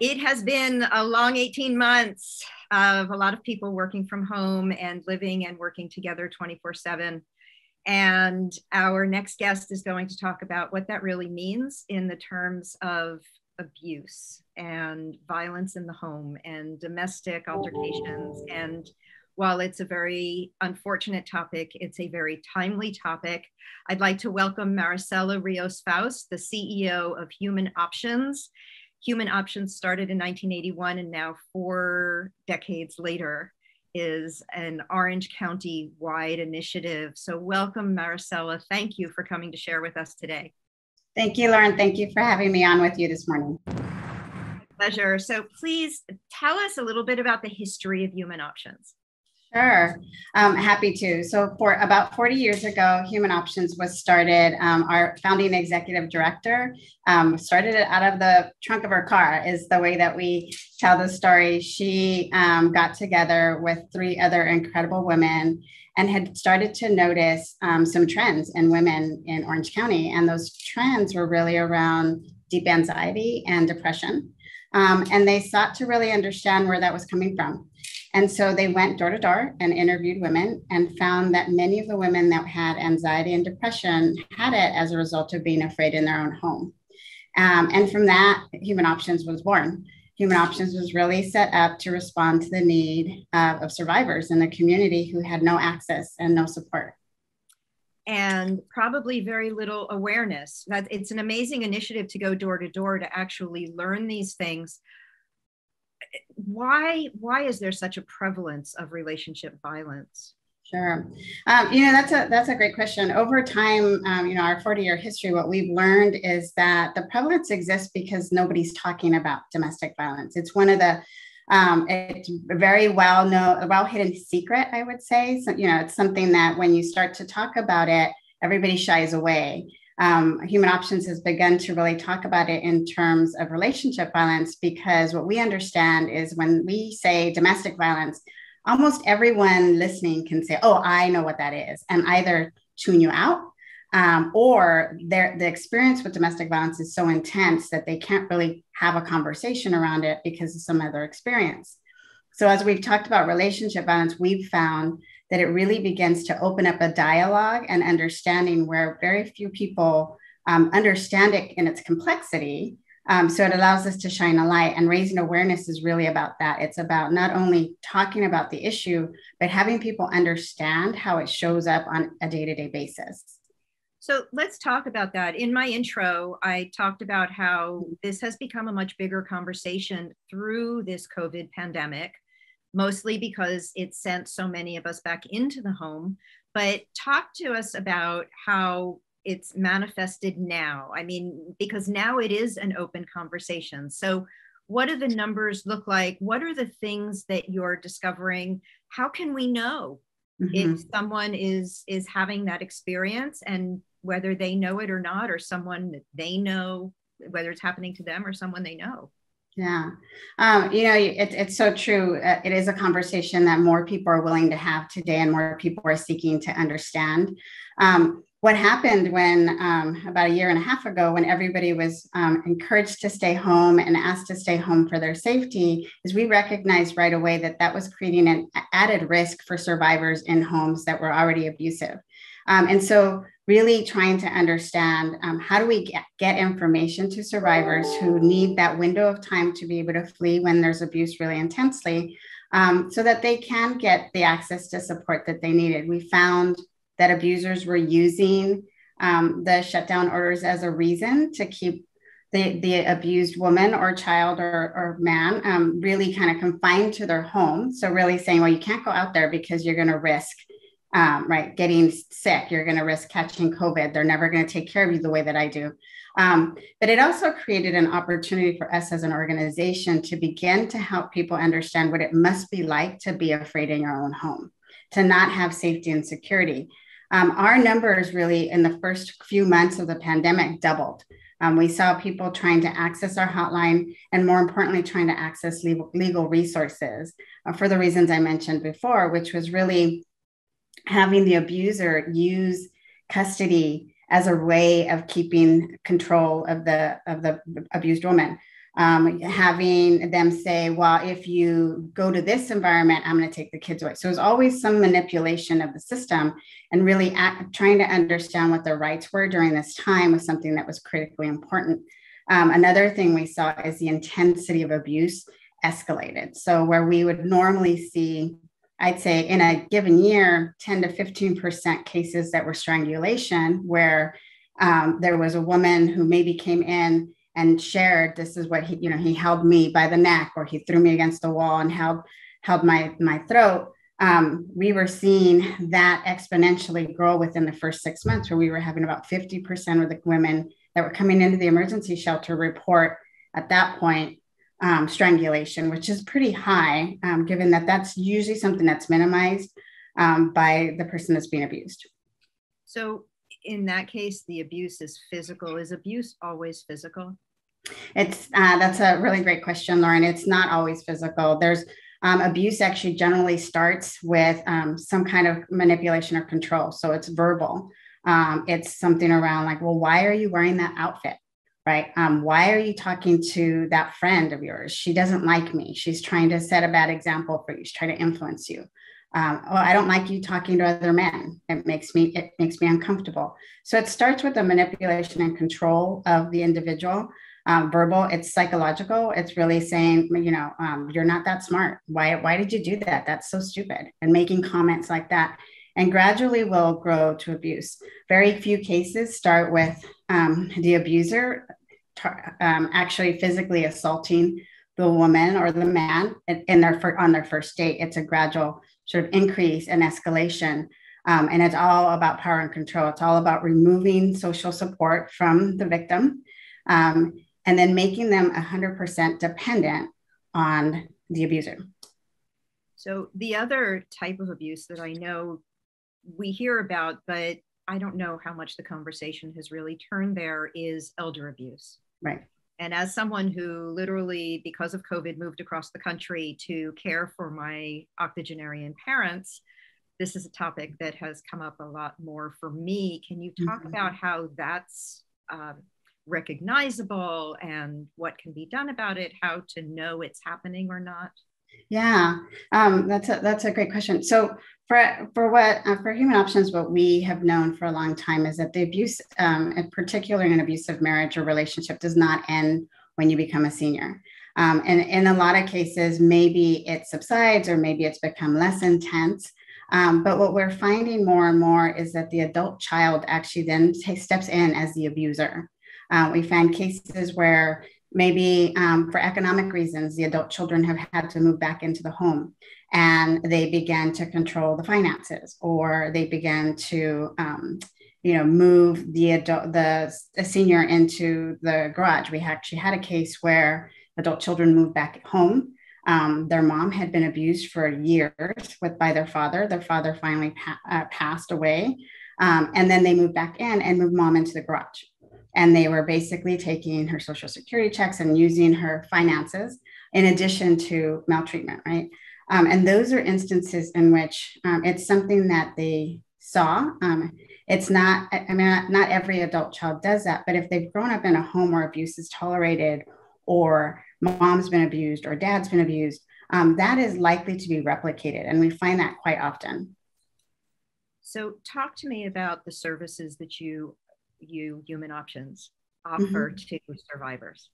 It has been a long 18 months of a lot of people working from home and living and working together 24 7. And our next guest is going to talk about what that really means in the terms of abuse and violence in the home and domestic altercations. And while it's a very unfortunate topic, it's a very timely topic. I'd like to welcome Maricela Rios Faust, the CEO of Human Options. Human Options started in 1981 and now four decades later is an Orange County wide initiative. So welcome Maricela. Thank you for coming to share with us today. Thank you, Lauren. Thank you for having me on with you this morning. Pleasure. So please tell us a little bit about the history of Human Options. Sure, um, happy to. So, for about 40 years ago, Human Options was started. Um, our founding executive director um, started it out of the trunk of her car, is the way that we tell the story. She um, got together with three other incredible women and had started to notice um, some trends in women in Orange County. And those trends were really around deep anxiety and depression. Um, and they sought to really understand where that was coming from. And so they went door to door and interviewed women and found that many of the women that had anxiety and depression had it as a result of being afraid in their own home. Um, and from that, Human Options was born. Human Options was really set up to respond to the need uh, of survivors in the community who had no access and no support. And probably very little awareness. That it's an amazing initiative to go door to door to actually learn these things why why is there such a prevalence of relationship violence? Sure. Um, you know, that's a that's a great question. Over time, um, you know, our 40 year history, what we've learned is that the prevalence exists because nobody's talking about domestic violence. It's one of the um, it's a very well known, well hidden secret, I would say. So, you know, it's something that when you start to talk about it, everybody shies away um, Human Options has begun to really talk about it in terms of relationship violence because what we understand is when we say domestic violence, almost everyone listening can say, Oh, I know what that is, and either tune you out um, or their, the experience with domestic violence is so intense that they can't really have a conversation around it because of some other experience. So, as we've talked about relationship violence, we've found that it really begins to open up a dialogue and understanding where very few people um, understand it in its complexity. Um, so it allows us to shine a light and raising awareness is really about that. It's about not only talking about the issue, but having people understand how it shows up on a day to day basis. So let's talk about that. In my intro, I talked about how this has become a much bigger conversation through this COVID pandemic mostly because it sent so many of us back into the home. But talk to us about how it's manifested now. I mean, because now it is an open conversation. So, what do the numbers look like? What are the things that you're discovering? How can we know mm-hmm. if someone is is having that experience and whether they know it or not, or someone that they know, whether it's happening to them or someone they know? Yeah. Um, you know, it, it's so true. Uh, it is a conversation that more people are willing to have today and more people are seeking to understand. Um, what happened when um, about a year and a half ago, when everybody was um, encouraged to stay home and asked to stay home for their safety, is we recognized right away that that was creating an added risk for survivors in homes that were already abusive. Um, and so really trying to understand um, how do we get, get information to survivors who need that window of time to be able to flee when there's abuse really intensely um, so that they can get the access to support that they needed. We found that abusers were using um, the shutdown orders as a reason to keep the, the abused woman or child or, or man um, really kind of confined to their home. So, really saying, well, you can't go out there because you're going to risk um, right, getting sick, you're going to risk catching COVID. They're never going to take care of you the way that I do. Um, but it also created an opportunity for us as an organization to begin to help people understand what it must be like to be afraid in your own home, to not have safety and security. Um, our numbers really in the first few months of the pandemic doubled. Um, we saw people trying to access our hotline and more importantly, trying to access legal, legal resources uh, for the reasons I mentioned before, which was really having the abuser use custody as a way of keeping control of the of the abused woman. um, having them say, well, if you go to this environment, I'm going to take the kids away. So it's always some manipulation of the system and really act, trying to understand what their rights were during this time was something that was critically important. Um, another thing we saw is the intensity of abuse escalated. So where we would normally see, I'd say in a given year, 10 to 15% cases that were strangulation, where um, there was a woman who maybe came in and shared this is what he you know he held me by the neck or he threw me against the wall and held held my my throat. Um, we were seeing that exponentially grow within the first six months where we were having about 50% of the women that were coming into the emergency shelter report at that point um, strangulation which is pretty high um, given that that's usually something that's minimized um, by the person that's being abused so in that case the abuse is physical is abuse always physical it's uh, that's a really great question, Lauren. It's not always physical. There's um, abuse actually generally starts with um, some kind of manipulation or control. So it's verbal. Um, it's something around like, well, why are you wearing that outfit? Right? Um, why are you talking to that friend of yours? She doesn't like me. She's trying to set a bad example for you. She's trying to influence you. Um, oh, I don't like you talking to other men. It makes me it makes me uncomfortable. So it starts with the manipulation and control of the individual um, verbal it's psychological it's really saying you know um, you're not that smart why why did you do that that's so stupid and making comments like that and gradually will grow to abuse very few cases start with um, the abuser um, actually physically assaulting the woman or the man in their on their first date it's a gradual sort of increase and escalation um, and it's all about power and control it's all about removing social support from the victim um, and then making them 100% dependent on the abuser. So, the other type of abuse that I know we hear about, but I don't know how much the conversation has really turned there is elder abuse. Right. And as someone who literally, because of COVID, moved across the country to care for my octogenarian parents, this is a topic that has come up a lot more for me. Can you talk mm-hmm. about how that's um, recognizable and what can be done about it, how to know it's happening or not? Yeah, um, that's a that's a great question. So for for what uh, for human options, what we have known for a long time is that the abuse, um, in particular in an abusive marriage or relationship, does not end when you become a senior. Um, and in a lot of cases, maybe it subsides or maybe it's become less intense. Um, but what we're finding more and more is that the adult child actually then t- steps in as the abuser. Uh, we find cases where maybe um, for economic reasons, the adult children have had to move back into the home and they began to control the finances or they began to um, you know move the adult the, the senior into the garage. We actually had a case where adult children moved back home. Um, their mom had been abused for years with by their father. Their father finally pa- uh, passed away. Um, and then they moved back in and moved mom into the garage and they were basically taking her social security checks and using her finances in addition to maltreatment, right? Um, and those are instances in which um, it's something that they saw. Um, it's not, I mean, not every adult child does that, but if they've grown up in a home where abuse is tolerated, or mom's been abused, or dad's been abused, um, that is likely to be replicated. And we find that quite often. So, talk to me about the services that you you human options offer mm-hmm. to survivors?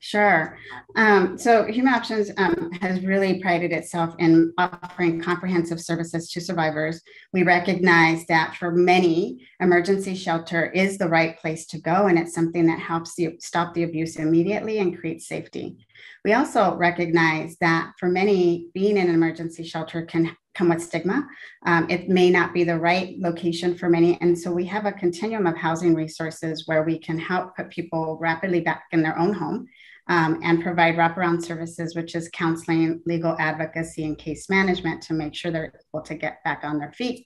Sure. Um, so Human Options um, has really prided itself in offering comprehensive services to survivors. We recognize that for many, emergency shelter is the right place to go, and it's something that helps you stop the abuse immediately and create safety. We also recognize that for many, being in an emergency shelter can come with stigma. Um, it may not be the right location for many. And so we have a continuum of housing resources where we can help put people rapidly back in their own home um, and provide wraparound services, which is counseling, legal advocacy, and case management to make sure they're able to get back on their feet.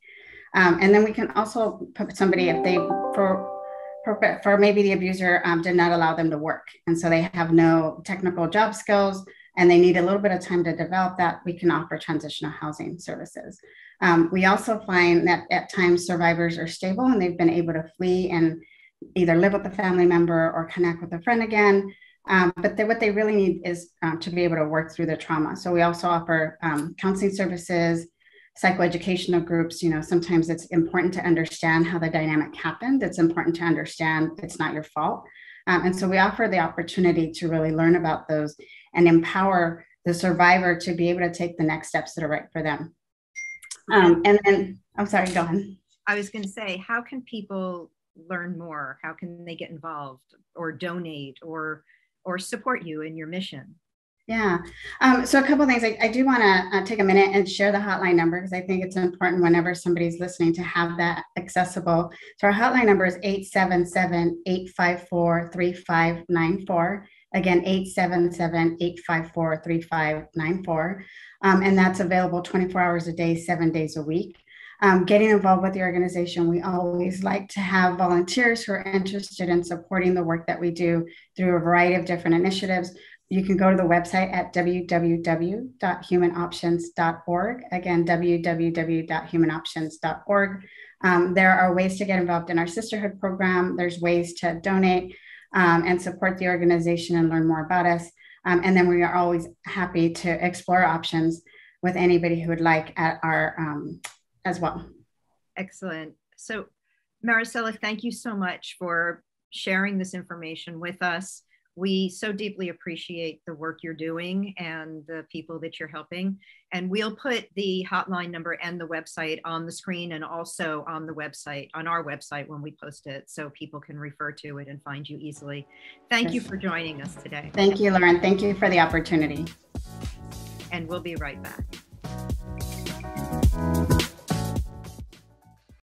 Um, and then we can also put somebody if they, for for, maybe the abuser um, did not allow them to work. And so they have no technical job skills and they need a little bit of time to develop that, we can offer transitional housing services. Um, we also find that at times survivors are stable and they've been able to flee and either live with a family member or connect with a friend again. Um, but what they really need is um, to be able to work through the trauma. So we also offer um, counseling services, psychoeducational groups. You know, sometimes it's important to understand how the dynamic happened. It's important to understand it's not your fault. Um, and so we offer the opportunity to really learn about those and empower the survivor to be able to take the next steps that are right for them. Um, and then, I'm sorry, go on. I was going to say, how can people learn more? How can they get involved or donate or or support you in your mission? Yeah. Um, so a couple things. I, I do want to uh, take a minute and share the hotline number because I think it's important whenever somebody's listening to have that accessible. So our hotline number is 877-854-3594. Again, 877-854-3594. Um, and that's available 24 hours a day, seven days a week. Um, getting involved with the organization, we always like to have volunteers who are interested in supporting the work that we do through a variety of different initiatives. You can go to the website at www.humanoptions.org. Again, www.humanoptions.org. Um, there are ways to get involved in our sisterhood program. There's ways to donate um, and support the organization and learn more about us. Um, and then we are always happy to explore options with anybody who would like at our um, as well. Excellent. So, Maricela, thank you so much for sharing this information with us. We so deeply appreciate the work you're doing and the people that you're helping. And we'll put the hotline number and the website on the screen and also on the website, on our website when we post it, so people can refer to it and find you easily. Thank yes. you for joining us today. Thank you, Lauren. Thank you for the opportunity. And we'll be right back.